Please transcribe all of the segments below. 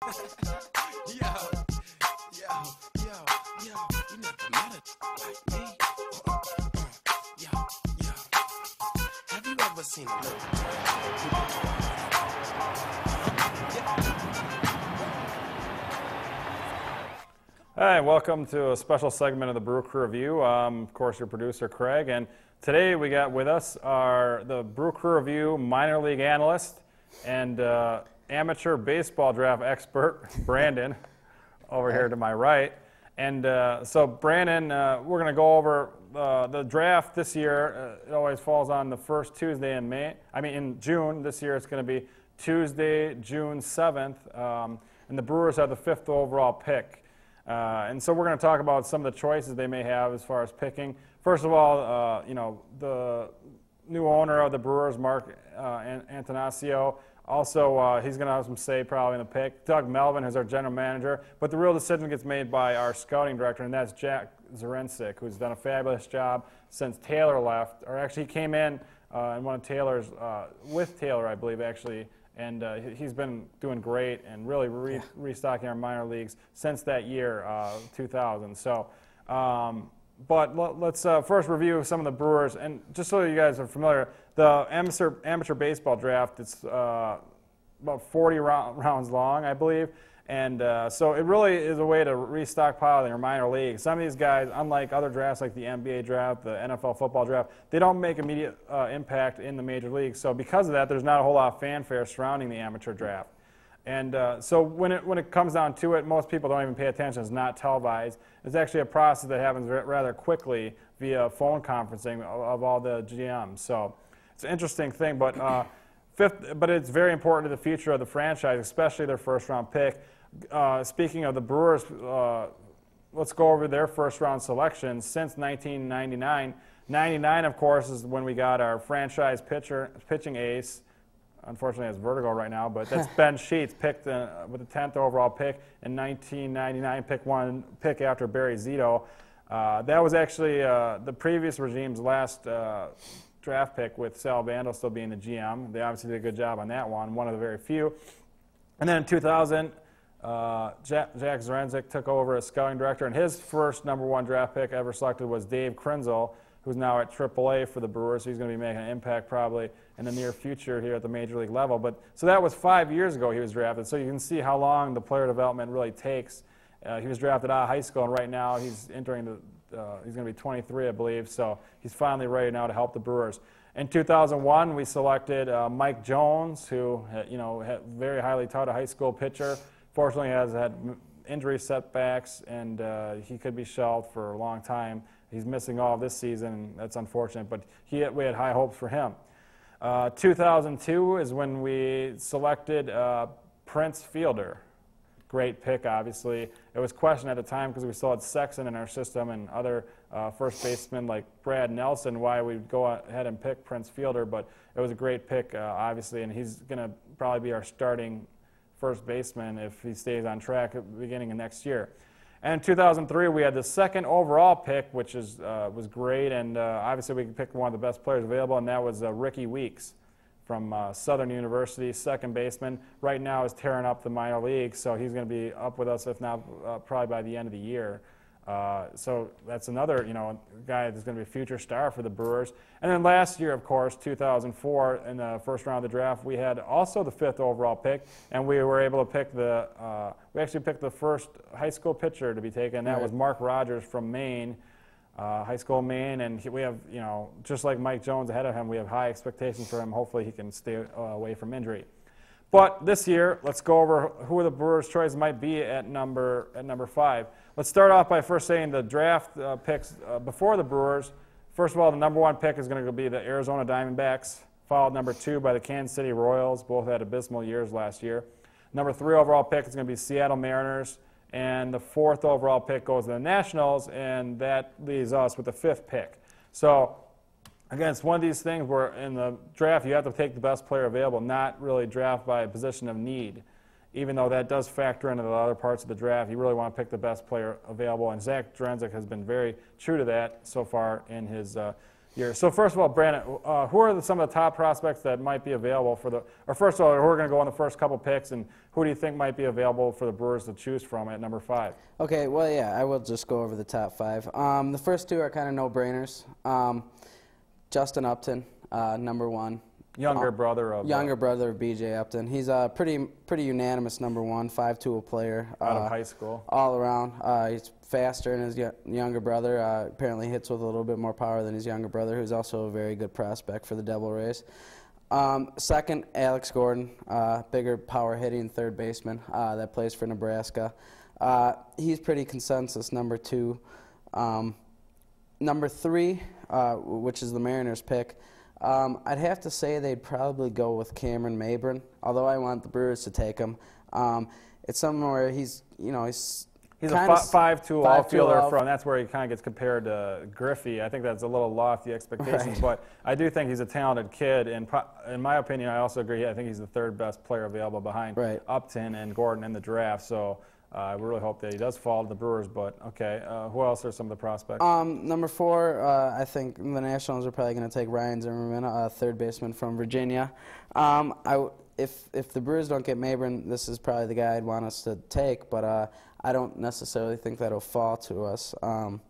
yo, yo, yo, yo, you a Hi, welcome to a special segment of the Brew Crew Review. Um, of course, your producer Craig, and today we got with us our the Brew Crew Review minor league analyst and uh, amateur baseball draft expert Brandon over here to my right. And uh, so, Brandon, uh, we're going to go over uh, the draft this year. Uh, it always falls on the first Tuesday in May. I mean, in June. This year, it's going to be Tuesday, June 7th. Um, and the Brewers have the fifth overall pick. Uh, and so we're going to talk about some of the choices they may have as far as picking. First of all, uh, you know, the new owner of the Brewers, Mark Attanasio, also, uh, he's going to have some say probably in the pick. Doug Melvin is our general manager, but the real decision gets made by our scouting director, and that's Jack Zduriencik, who's done a fabulous job since Taylor left. Or actually, he came in uh, in one of Taylor's, uh, with Taylor, I believe, actually, and uh, he's been doing great and really re- restocking our minor leagues since that year, uh, 2000. So, um, but let, us uh, first review some of the Brewers, and just so you guys are familiar, the amateur, amateur baseball draft, it's uh, about 40 round, rounds long, I believe. And uh, so it really is a way to restockpile in your minor league. Some of these guys, unlike other drafts like the NBA draft, the NFL football draft, they don't make immediate uh, impact in the major leagues. So because of that, there's not a whole lot of fanfare surrounding the amateur draft. And uh, so when it, when it comes down to it, most people don't even pay attention. It's not televised. It's actually a process that happens rather quickly via phone conferencing of, of all the GMs. So it's an interesting thing, but uh, fifth, but it's very important to the future of the franchise, especially their first round pick. Uh, speaking of the Brewers, uh, let's go over their first round selections since 1999. 99, of course, is when we got our franchise pitcher, pitching ace. Unfortunately, has vertigo right now, but that's Ben Sheets, picked uh, with the 10th overall pick in 1999, pick one pick after Barry Zito. Uh, that was actually uh, the previous regime's last uh, draft pick with Sal Bando still being the GM. They obviously did a good job on that one, one of the very few. And then in 2000, uh, Jack, Jack took over as scouting director, and his first number one draft pick ever selected was Dave Krynzel, who's now at AAA for the Brewers. So he's going to be making an impact probably in the near future here at the major league level. But so that was five years ago he was drafted. So you can see how long the player development really takes. Uh, he was drafted out of high school, and right now he's entering the uh, he's going to be 23, I believe, so he's finally ready now to help the Brewers. In 2001, we selected uh, Mike Jones, who you know had very highly touted high school pitcher. Fortunately, has had injury setbacks, and uh, he could be shelved for a long time. He's missing all this season, and that's unfortunate. But he, we had high hopes for him. Uh, 2002 is when we selected uh, Prince Fielder great pick, obviously. It was questioned at the time because we still had Sexson in our system and other uh, first basemen like Brad Nelson why we'd go ahead and pick Prince Fielder, but it was a great pick, uh, obviously, and he's going to probably be our starting first baseman if he stays on track at the beginning of next year. And in 2003, we had the second overall pick, which is, uh, was great, and uh, obviously we picked one of the best players available, and that was uh, Rickie Weeks from uh, Southern University, second baseman. Right now is tearing up the minor league, so he's going to be up with us, if not uh, probably by the end of the year. Uh, so that's another, you know, guy that's going to be a future star for the Brewers. And then last year, of course, 2004, in the first round of the draft, we had also the fifth overall pick, and we were able to pick the, uh, we actually picked the first high school pitcher to be taken. And that right. was Mark Rogers from Maine uh, high school Maine, and he, we have, you know, just like Mike Jones ahead of him, we have high expectations for him. Hopefully, he can stay uh, away from injury. But this year, let's go over who the Brewers' choice might be at number at number five. Let's start off by first saying the draft uh, picks uh, before the Brewers. First of all, the number one pick is going to be the Arizona Diamondbacks, followed number two by the Kansas City Royals. Both had abysmal years last year. Number three overall pick is going to be Seattle Mariners and the fourth overall pick goes to the Nationals, and that leaves us with the fifth pick. So, again, it's one of these things where in the draft you have to take the best player available, not really draft by a position of need. Even though that does factor into the other parts of the draft, you really want to pick the best player available, and Zach Zduriencik has been very true to that so far in his uh, year. So first of all, Brandon, uh, who are the, some of the top prospects that might be available for the, or first of all, who are going to go on the first couple picks, and who do you think might be available for the Brewers to choose from at number five? Okay, well, yeah, I will just go over the top five. Um, the first two are kind of no-brainers. Um, Justin Upton, uh, number one. Younger Uh, brother of uh, Younger brother of B.J. Upton. He's a pretty pretty unanimous number one, five-tool player. out uh, of high school. all around. Uh, he's faster than his yo- younger brother. Uh, apparently hits with a little bit more power than his younger brother, who's also a very good prospect for the Devil Rays. Um, second, Alex Gordon, uh, bigger power hitting third baseman uh, that plays for Nebraska. Uh, he's pretty consensus number two. Um, number three, uh, which is the Mariners' pick, um, I'd have to say they'd probably go with Cameron Maybin, although I want the Brewers to take him. Um, it's somewhere he's, you know, he's He's a fi- five-tool five-tool outfielder out- from. That's where he kind of gets compared to Griffey. I think that's a little lofty expectations, Right. but I do think he's a talented kid. And pro- in my opinion, I also agree. I think he's the third best player available behind Right. Upton and Gordon in the draft. So uh, I really hope that he does fall to the Brewers. But okay, uh, who else are some of the prospects? Um, number four, uh, I think the Nationals are probably going to take Ryan Zimmerman, a third baseman from Virginia. Um, I w if if the Brewers don't get Maybin, this is probably the guy I'd want us to take, but uh, I don't necessarily think that'll fall to us. Um,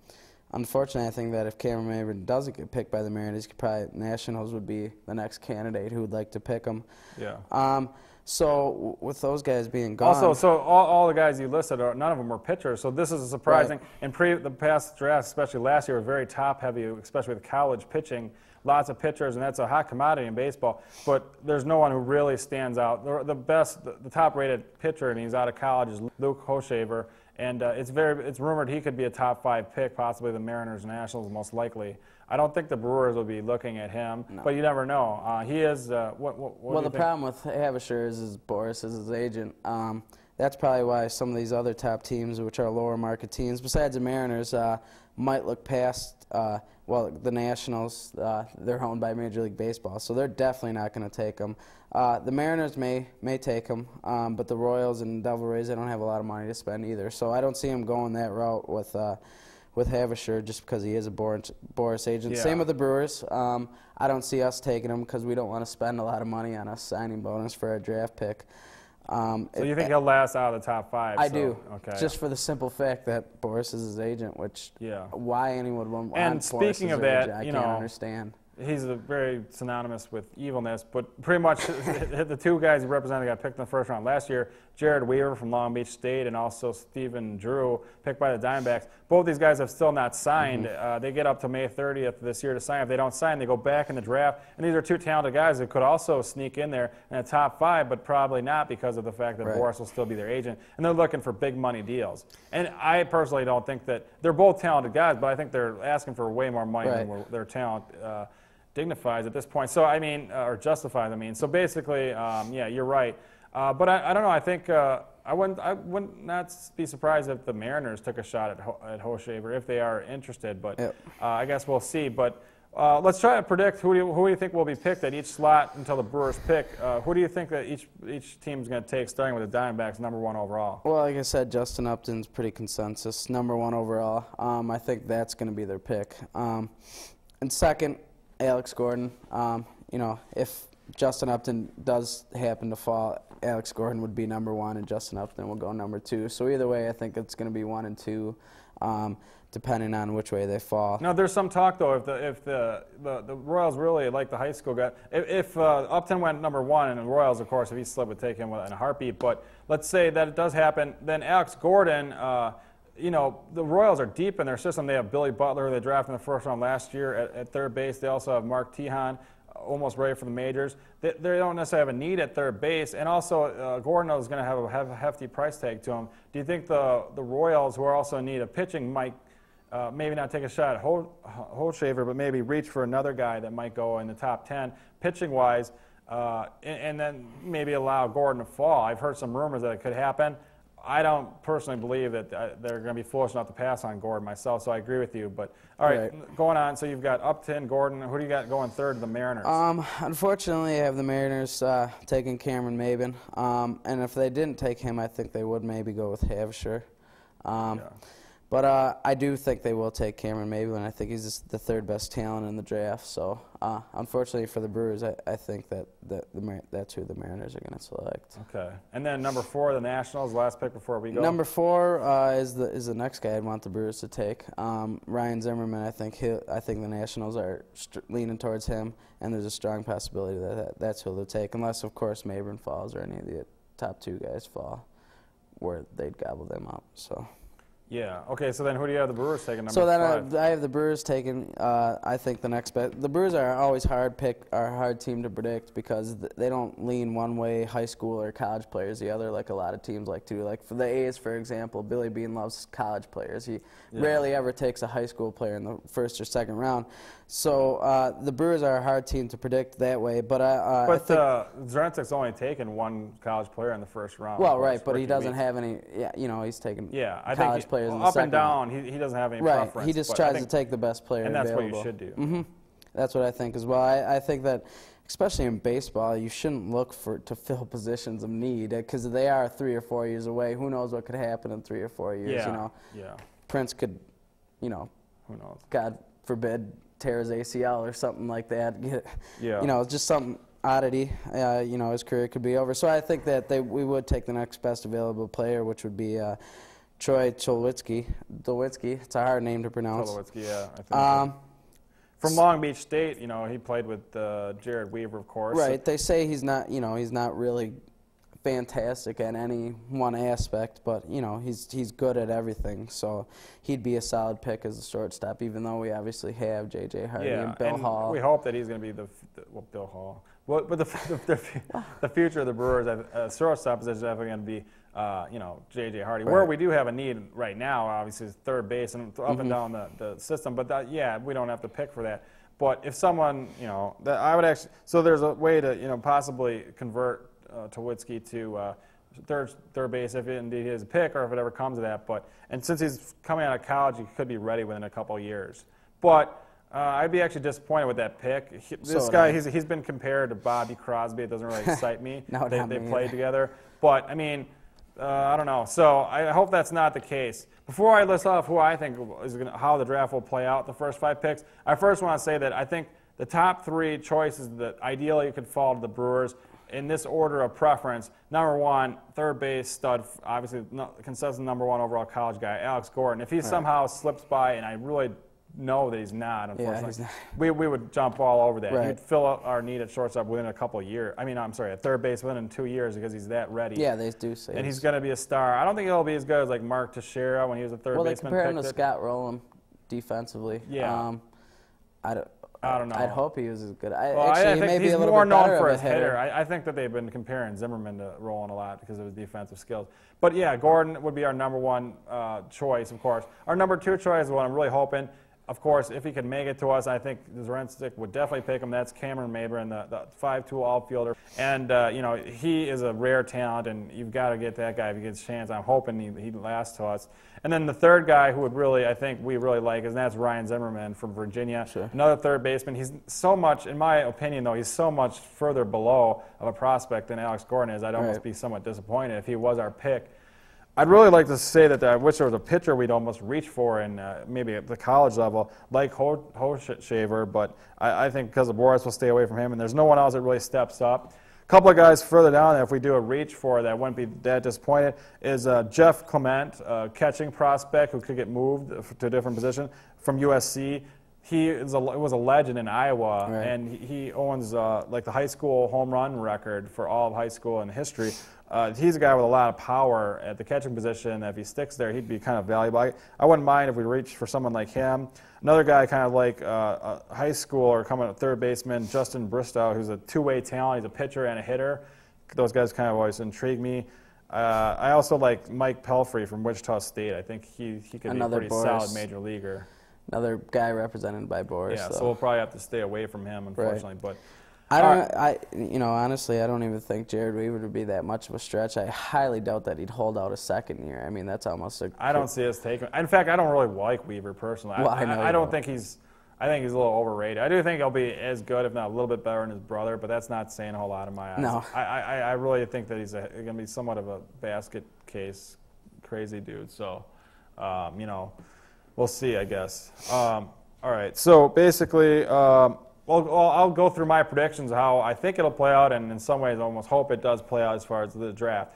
unfortunately, I think that if Cameron Maybin doesn't get picked by the Mariners, probably Nationals would be the next candidate who would like to pick him. yeah. Um, so with those guys being gone, Also, so all, all the guys you listed, are, none of them were pitchers. So this is a surprising. In pre the past drafts, especially last year, was very top heavy, especially with college pitching. Lots of pitchers, and that's a hot commodity in baseball. But there's no one who really stands out. The, the best, the, the top-rated pitcher, and he's out of college, is Luke Hochevar, and uh, it's very, it's rumored he could be a top five pick, possibly the Mariners, Nationals, most likely. I don't think the Brewers will be looking at him, but you never know. Uh, he is. Uh, what, what, what well, the think? problem with Havishar is, is Boras is his agent. Um, that's probably why some of these other top teams, which are lower market teams, besides the Mariners, uh, might look past. Uh, well, the Nationals, uh, they're owned by Major League Baseball, so they're definitely not going to take him. Uh, the Mariners may may take him, um, but the Royals and Devil Rays, they don't have a lot of money to spend either. So I don't see him going that route with. With Havishar, just because he is a Boras, Boras agent. Yeah. Same with the Brewers. Um, I don't see us taking him because we don't want to spend a lot of money on a signing bonus for a draft pick. Um, So it- you think he'll last out of the top five? I so- do. Okay. Just for the simple fact that Boras is his agent, which Yeah. why anyone would want And Boras speaking as of that, agent, I you can't know, understand. He's a very synonymous with evilness, but pretty much the two guys he represented got picked in the first round last year. Jered Weaver from Long Beach State and also Stephen Drew, picked by the Diamondbacks. Both these guys have still not signed. Mm-hmm. Uh, they get up to May 30th this year to sign. If they don't sign, they go back in the draft. And these are two talented guys that could also sneak in there in the top five, but probably not because of the fact that Right. Boras will still be their agent. And they're looking for big money deals. And I personally don't think that they're both talented guys, but I think they're asking for way more money than Right. what their talent uh, dignifies at this point. So I mean, uh, or justifies. I mean, so basically, um, yeah, you're right. Uh, but I, I don't know. I think uh, I wouldn't. I would not be surprised if the Mariners took a shot at Ho- at Hochevar if they are interested. But Yep. uh, I guess we'll see. But uh, let's try to predict who do you, who do you think will be picked at each slot until the Brewers pick. Uh, who do you think that each each team's going to take, starting with the Diamondbacks, number one overall? Well, like I said, Justin Upton's pretty consensus, number one overall. Um, I think that's going to be their pick. Um, and second, Alex Gordon. Um, you know, if Justin Upton does happen to fall, Alex Gordon would be number one, and Justin Upton will go number two. So either way, I think it's going to be one and two, um, depending on which way they fall. Now, there's some talk though if the if the the, the Royals really like the high school guy. If, if uh, Upton went number one, and the Royals, of course, if he slipped, would take him in a heartbeat. But let's say that it does happen, then Alex Gordon. Uh, you know, the Royals are deep in their system. They have Billy Butler, they drafted in the first round last year at, at third base. They also have Mark Teahen, almost ready for the majors. They, they don't necessarily have a need at third base. And also, uh, Gordon is going to have a, hefty price tag to him. Do you think the, the Royals, who are also in need of pitching, might uh, maybe not take a shot at Hol- Holshaver, but maybe reach for another guy that might go in the top 10 pitching wise, uh, and, and then maybe allow Gordon to fall. I've heard some rumors that it could happen. I don't personally believe that uh, they're going to be foolish enough to pass on Gordon myself, so I agree with you. But all right, Right. going on. So you've got Upton, Gordon. Who do you got going third? The Mariners. Um, unfortunately, I have the Mariners uh, taking Cameron Maybin, um, and if they didn't take him, I think they would maybe go with Havishar. Um, Yeah. But uh, I do think they will take Cameron Maybin. I think he's just the third best talent in the draft. So, uh, unfortunately for the Brewers, I, I think that, that the Mar- that's who the Mariners are going to select. Okay. And then number four, the Nationals, last pick before we go. Number four uh, is the is the next guy I'd want the Brewers to take. Um, Ryan Zimmerman. I think he I think the Nationals are st- leaning towards him, and there's a strong possibility that, that that's who they'll take, unless of course Maybin falls or any of the top two guys fall, where they'd gobble them up. So. Yeah. Okay. So then, who do you have the Brewers taking? Number So then. I, I have the Brewers taking. Uh, I think the next bet. The Brewers are always hard pick, are a hard team to predict because th- they don't lean one way, high school or college players the other, like a lot of teams like to. Like for the A's, for example, Billy Beane loves college players. He rarely ever takes a high school player in the first or second round. So uh, the Brewers are a hard team to predict that way. But I, uh, I but think, uh, Zduriencik's only taken one college player in the first round. well, right, but he doesn't have any. Yeah, you know, he's taking Yeah, I college think he, players in the up second and down. He, he doesn't have any Right, preference. he just tries think- to take the best player and that's what you should do. hmm That's what I think as well. I, I think that, especially in baseball, you shouldn't look for to fill positions of need because they are three or four years away. Who knows what could happen in three or four years? Yeah. You know, Yeah. Prince could, you know, Who knows? God forbid, tear his ACL or something like that. Yeah. You know, just something oddity. Uh, you know, his career could be over. So I think that they we would take the next best available player, which would be uh, Troy Cholwitsky. Dolwitsky. It's a hard name to pronounce. Tulowitzki, yeah. I think Um, From Long Beach State, you know, he played with uh, Jered Weaver, of course. Right. They say he's not, you know, he's not really fantastic at any one aspect, but you know, he's he's good at everything. So he'd be a solid pick as a shortstop, even though we obviously have J.J. Hardy Yeah, and Bill and Hall. we hope that he's going to be the, the well, Bill Hall. Well, but the, the, the, the future of the Brewers, uh, shortstop is definitely going to be, uh, you know, J.J. Hardy. Where we do have a need right now, obviously, is third base and up Mm-hmm. and down the, the system. But that, yeah, we don't have to pick for that. But if someone, you know, that I would actually, so there's a way to, you know, possibly convert uh, Tawitsky to uh, third third base if it indeed is a pick or if it ever comes to that. But and since he's coming out of college, he could be ready within a couple of years. But uh, I'd be actually disappointed with that pick. He- this would guy, he's, he's been compared to Bobby Crosby. It doesn't really excite me. No, they they played either. together. But I mean, uh, I don't know. So I hope that's not the case. Before I list off who I think is gonna, how the draft will play out, the first five picks, I first want to say that I think the top three choices that ideally could fall to the Brewers in this order of preference. Number one, third base stud, obviously no, consistent number one overall college guy, Alex Gordon. If he somehow slips by, and I really know that he's not, unfortunately, he's not. We, we would jump all over that. Right. He'd fill out our need at shortstop within a couple of years. I mean, I'm sorry, at third base within two years because he's that ready. yeah, they do say. And he's going to be a star. I don't think he'll be as good as like Mark Teixeira when he was a third well, they baseman. compare him to. Scott Rolen defensively. Yeah. Um, I don't. I don't know. I'd hope he was as good. I, Well, actually, I, I he think may be he's a little more known for his hitter. hitter. I, I think that they've been comparing Zimmerman to Rolen a lot because of his defensive skills. But yeah, Gordon would be our number one uh, choice, of course. Our number two choice is what I'm really hoping. Of course, if he can make it to us, I think Zduriencik would definitely pick him. That's Cameron Maybin, the, the 5'2 outfielder. And, uh, you know, he is a rare talent, and you've got to get that guy if he gets a chance. I'm hoping he, he lasts to us. And then the third guy who would really, I think we really like, is that's Ryan Zimmerman from Virginia. Sure. Another third baseman. He's so much, in my opinion, though, he's so much further below of a prospect than Alex Gordon is. I'd almost Right. be somewhat disappointed if he was our pick. I'd really like to say that I wish there was a pitcher we'd almost reach for in uh, maybe at the college level, like Ho- but I, I think because of Boras, we'll stay away from him, and there's no one else that really steps up. A couple of guys further down there, if we do a reach for that wouldn't be that disappointed, is uh, Jeff Clement, catching prospect who could get moved to a different position from USC. He is a, was a legend in Iowa, Right. and he- he owns uh, like the high school home run record for all of high school in history. Uh, he's a guy with a lot of power at the catching position. If he sticks there, he'd be kind of valuable. I, I wouldn't mind if we reached for someone like him. Another guy, kind of like uh, a high school or coming at third baseman, Justin Bristow, who's a two-way talent. He's a pitcher and a hitter. Those guys kind of always intrigue me. Uh, I also like Mike Pelfrey from Wichita State. I think he, he could Another be a pretty Boras. solid major leaguer. Another guy represented by Boras. Yeah, though. so we'll probably have to stay away from him, unfortunately. But I don't. I you know honestly, I don't even think Jered Weaver would be that much of a stretch. I highly doubt that he'd hold out a second year. I mean, that's almost a. I don't see us taking. In fact, I don't really like Weaver personally. Well, I, I know I, you don't don't. think he's. I think he's a little overrated. I do think he'll be as good, if not a little bit better, than his brother. But that's not saying a whole lot in my eyes. No. I, I, I really think that he's going to be somewhat of a basket case, crazy dude. So, um, you know, we'll see, I guess. Um, all right. So basically, um, well, I'll go through my predictions of how I think it'll play out, and in some ways, I almost hope it does play out as far as the draft.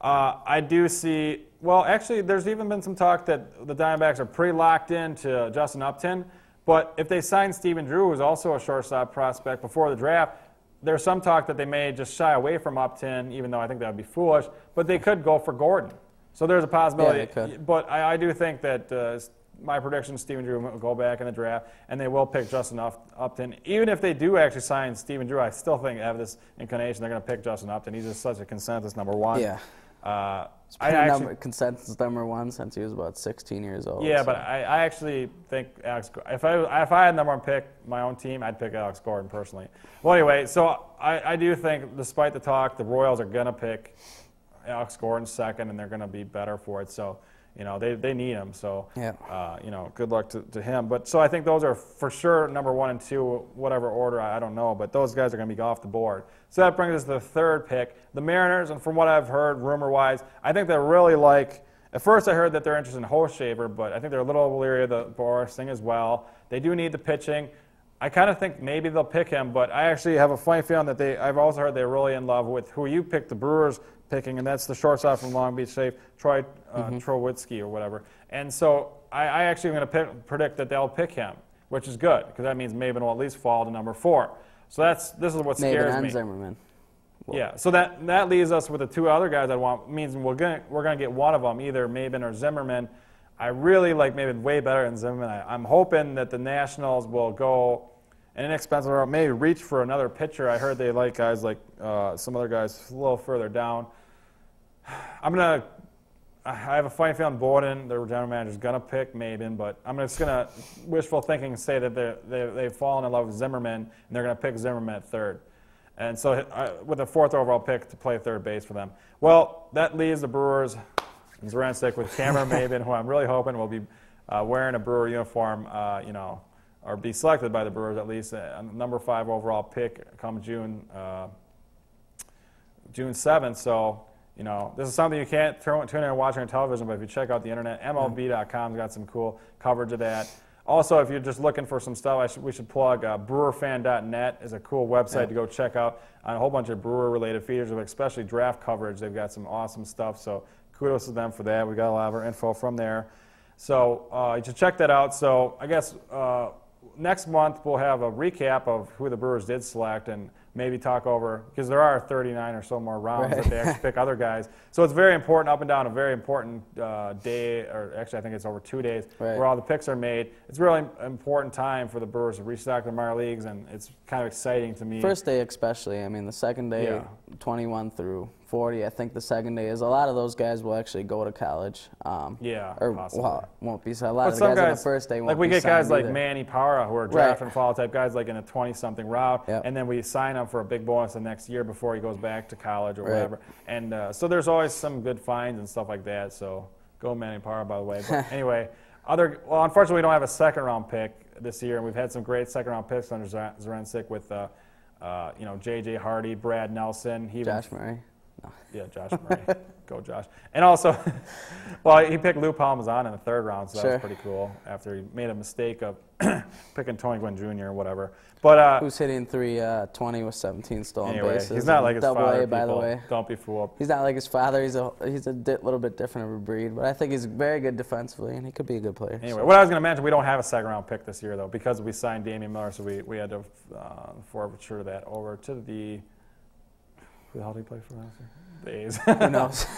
Uh, I do see. Well, actually, there's even been some talk that the Diamondbacks are pretty locked in to Justin Upton. But if they sign Stephen Drew, who's also a shortstop prospect, before the draft, there's some talk that they may just shy away from Upton, even though I think that would be foolish. But they could go for Gordon. So there's a possibility. Yeah, they could. But I, I do think that uh, my prediction, Stephen Drew will go back in the draft, and they will pick Justin Up- Upton. Even if they do actually sign Stephen Drew, I still think they have this inclination they're going to pick Justin Upton. He's just such a consensus number one. Yeah. Uh, I actually, number, consensus number one since he was about 16 years old. yeah, so. but I, I actually think Alex. If I if I had number one pick, my own team, I'd pick Alex Gordon personally. Well, anyway, so I, I do think, despite the talk, the Royals are gonna pick Alex Gordon second, and they're gonna be better for it. So, you know, they, they need him. So, Yeah. uh, you know, good luck to, to him. But so I think those are for sure number one and two, whatever order I, I don't know. But those guys are gonna be off the board. So that brings us to the third pick, the Mariners. And from what I've heard, rumor-wise, I think they're really like. At first, I heard that they're interested in Hochevar, but I think they're a little leery of the Boras thing as well. They do need the pitching. I kind of think maybe they'll pick him, but I actually have a funny feeling that they. I've also heard they're really in love with who you picked, the Brewers picking, and that's the shortstop from Long Beach State, Troy uh, Trowitzki or whatever. And so I, I actually am going to predict that they'll pick him, which is good because that means Maybin will at least fall to number four. So that's this is what Maybin scares and me. Zimmerman. Yeah, so that that leaves us with the two other guys I want. Means we're gonna we're gonna get one of them, either Maybin or Zimmerman. I really like maybe way better than Zimmerman. I, I'm hoping that the Nationals will go an inexpensive route, maybe reach for another pitcher. I heard they like guys like uh, some other guys a little further down. I'm gonna. I have a funny feeling Bowden, their general manager, is gonna pick Maybin, but I'm just gonna wishful thinking say that they're, they they've fallen in love with Zimmerman and they're gonna pick Zimmerman at third. And so, uh, with a fourth overall pick to play third base for them. Well, that leaves the Brewers and Zduriencik with Cameron Maybin, who I'm really hoping will be uh, wearing a Brewer uniform, uh, you know, or be selected by the Brewers at least. A number five overall pick come June uh, June 7th. So, you know, this is something you can't turn, tune in and watch on television, but if you check out the internet, MLB.com's got some cool coverage of that. Also, if you're just looking for some stuff, I should, we should plug uh, BrewerFan.net is a cool website to go check out on a whole bunch of Brewer-related features, especially draft coverage. They've got some awesome stuff, so kudos to them for that. We got a lot of our info from there. So uh, you should check that out. So I guess uh, next month we'll have a recap of who the Brewers did select and maybe talk over because there are 39 or so more rounds that they actually pick other guys. So it's very important up and down a very important uh, day, or actually I think it's over two days Right. where all the picks are made. It's really important time for the Brewers to restock the minor leagues, and it's kind of exciting to me. First day, especially. I mean, the second day, Yeah. 21 through 40. I think the second day is a lot of those guys will actually go to college. Um, Yeah, Or possibly. well, won't be. So a lot But of the some guys, guys, on the first day won't like we get guys signed like. Manny Parra who are draft and follow type guys like in a 20-something route, Yep. and then we sign him for a big bonus the next year before he goes back to college or Right. whatever. And uh, so there's always some good finds and stuff like that. So go Manny Parra, by the way. But anyway, other well, unfortunately we don't have a second round pick this year, and we've had some great second round picks under Zar- Zduriencik with. Uh, uh, you know, J.J. Hardy, Brad Nelson. He Josh Murray. Yeah, Josh Murray. Go, Josh. And also, well, he picked Lou Palmazan in the third round, so that Sure. was pretty cool after he made a mistake of picking Tony Gwynn Jr. or whatever. But uh, Who's hitting 320 with 17 stolen anyway, bases. he's not like his double father. A, by the way. Don't be fooled. He's not like his father. He's a he's a di- little bit different of a breed, but I think he's very good defensively, and he could be a good player. Anyway, so. what I was going to mention, we don't have a second round pick this year, though, because we signed Damian Miller, so we, we had to uh, forfeiture that over to the. Who the hell did he play for? The A's. Who knows?